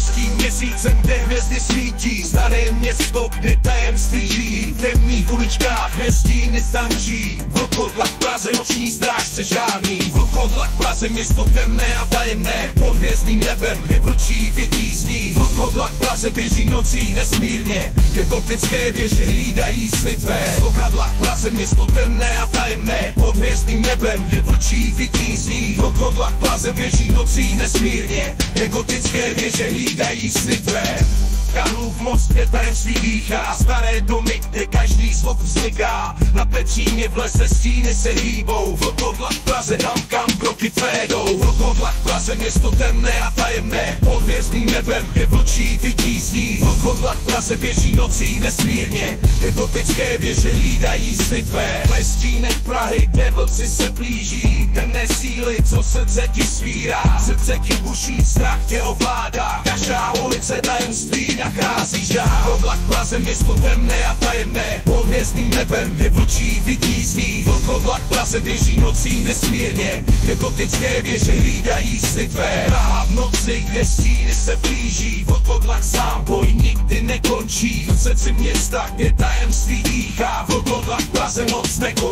Pražským měsícem, kde hvězdy svítí. Staré město, kde tajemství žijí. V temných uličkách hvězdíny tančí Vlkodlak Praze, noční strážce žádný. Vlkodlak Praze, město temné a tajemné. Pod hvězdným nebem, kde vlčí větí zní Vlkodlak Praze běží nocí nesmírně. Kde gotické věže hlídají světvé Vlkodlak Praze, město temné a tajemné. Pod hvězdným nebem, kde vlčí větí zní Vlkodlak Praze běží nocí nesmírně Kde gotické věže hlídají světvé Karlův most je tajemství dýchá Staré domy, kde každý zvuk vzniká. Na Petříně v lese stíny se hýbou Vlkodlak v Praze, tam kam broky fédou Vlkodlak v Praze, město temné a tajemné Pod hvězdným nebem, kde vlčí vytízní Vlkodlak v Praze běží nocí nesmírně Kde gotické věže hlídají sny tvé Ve stínech Prahy, kde vlci se blíží Temné síly, co srdce ti svírá. Srdce ti buší, strach tě ovládá. Každá ulice tajemství nachází žár Oblak Praze, město temné a tajemné. Pod hvězdným nebem, kde vlčí vytízní Vlkodlak Praze běží nocí nesmírně. Kde gotické věže hlídají sny tvé. Praha v noci, kde stíny se blíží. Vlkodlak sám boj nikdy nekončí. V srdci města, kde tajemství dýchá. Vlkodlak Praze moc nekončí,